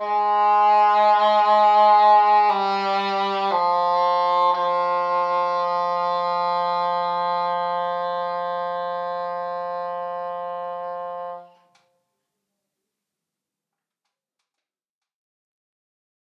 发。